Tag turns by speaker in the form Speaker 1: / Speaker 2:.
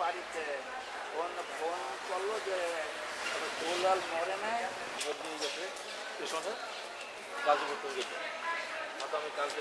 Speaker 1: বাড়িতে। Phone phone করল যে ফুলাল মরে নাই।
Speaker 2: নিয়ে গেছে। স্টেশনে কাজ করতে গেছে। হ্যাঁ, হয়তো আমি কালকে